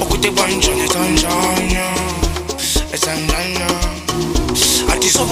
Okute banjo ne tanjo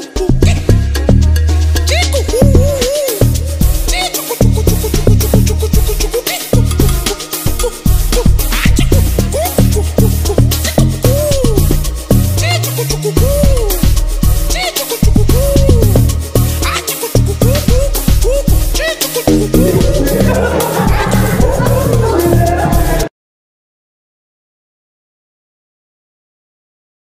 Chico,